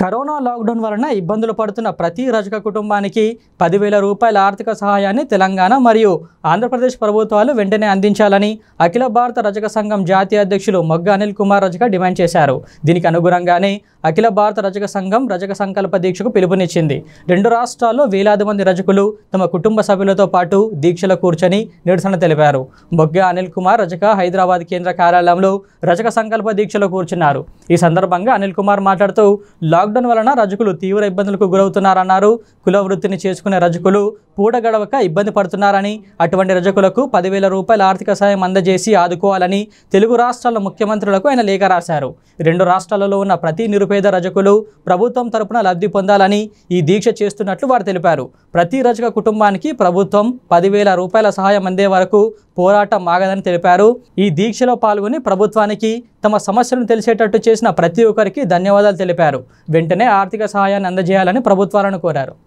Corona lockdown వలన ఇబ్బందులు పడుతున్న ప్రతి రజక కుటుంబానికి పదివేల రూపాయల ఆర్థిక సహాయాన్ని తెలంగాణ మరియు ఆంధ్రప్రదేశ్ ప్రభుత్వాలు వెంటనే అందించాలని అఖిల భారత రజక సంఘం జాతీయ అధ్యక్షులు మొగ్గ అనిల్ కుమార్ రజక డిమాండ్ చేశారు. దీనికి అనుగుణంగానే అఖిల భారత రజక సంఘం రజక సంకల్ప దీక్షకు పిలుపునిచ్చింది. రెండు రాష్ట్రాల్లో వేలాది మంది రజకులు తమ కుటుంబ సభ్యులతో పాటు దీక్షలో కూర్చొని నిరసన తెలిపారు. మొగ్గ అనిల్ కుమార్ రజక హైదరాబాద్ కేంద్ర కార్యాలయంలో రజక సంకల్ప దీక్షలో కూర్చున్నారు. ఈ సందర్భంగా అనిల్ కుమార్ మాట్లాడుతూ లాక్డౌన్ వలన రజకులు తీవ్ర ఇబ్బందులకు గురవుతున్నారన్నారు. కుల వృత్తిని చేసుకునే రజకులు పూట గడవక ఇబ్బంది పడుతున్నారని అటువంటి రజకులకు పదివేల రూపాయల ఆర్థిక సాయం అందజేసి ఆదుకోవాలని తెలుగు రాష్ట్రాల ముఖ్యమంత్రులకు ఆయన లేఖ రాశారు. రెండు రాష్ట్రాలలో ఉన్న ప్రతి నిరుపేద రజకులు ప్రభుత్వం తరపున లబ్ధి పొందాలని ఈ దీక్ష చేస్తున్నట్లు వారు తెలిపారు. ప్రతి రజక కుటుంబానికి ప్రభుత్వం పదివేల రూపాయల సహాయం అందే వరకు పోరాటం ఆగదని తెలిపారు. ఈ దీక్షలో పాల్గొని ప్రభుత్వానికి తమ సమస్యలను తెలిసేటట్టు చేసిన ప్రతి ఒక్కరికి ధన్యవాదాలు తెలిపారు. వెంటనే ఆర్థిక సహాయాన్ని అందజేయాలని ప్రభుత్వాలను కోరారు.